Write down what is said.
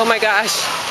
Oh my gosh.